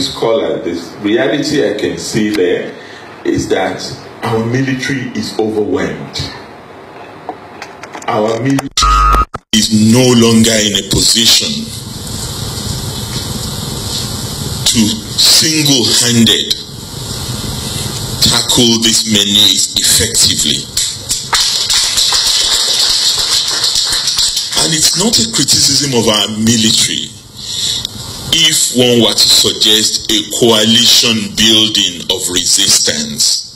scholar, the reality I can see there is that our military is overwhelmed. Our military is no longer in a position to single-handed tackle this menace effectively. And it's not a criticism of our military if one were to suggest a coalition building of resistance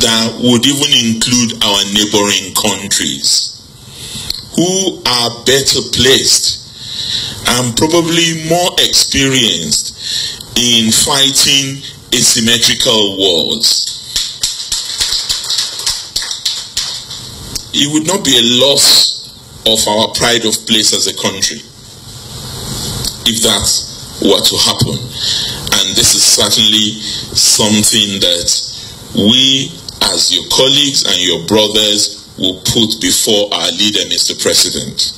that would even include our neighboring countries who are better placed and probably more experienced in fighting asymmetrical wars. It would not be a loss of our pride of place as a country if that were to happen. And this is certainly something that we, as your colleagues and your brothers, will put before our leader, Mr. President.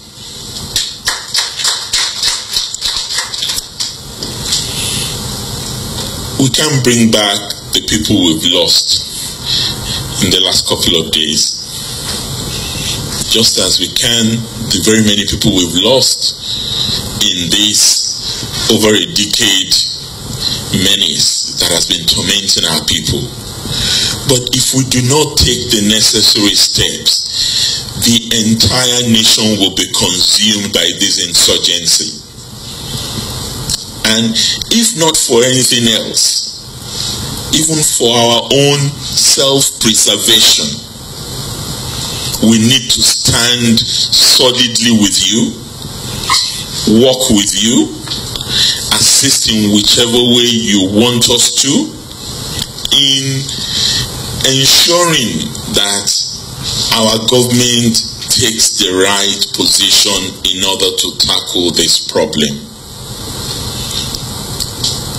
We can't bring back the people we've lost in the last couple of days. Just as we can the very many people we've lost in this over a decade menace that has been tormenting our people. But if we do not take the necessary steps, the entire nation will be consumed by this insurgency. And if not for anything else, even for our own self-preservation, we need to stand solidly with you, walk with you, assist in whichever way you want us to in ensuring that our government takes the right position in order to tackle this problem.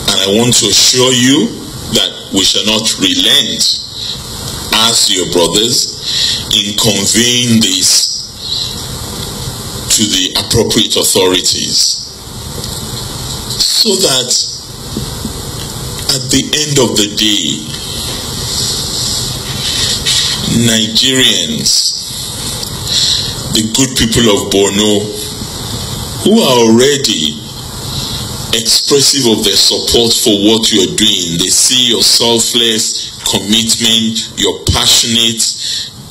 And I want to assure you that we shall not relent as your brothers in conveying this to the appropriate authorities so that at the end of the day, Nigerians, the good people of Borno, who are already expressive of their support for what you are doing. They see your selfless commitment, your passionate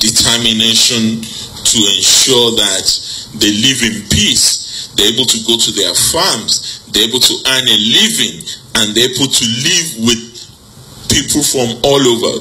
determination to ensure that they live in peace. They're able to go to their farms they're able to earn a living and they're able to live with people from all over.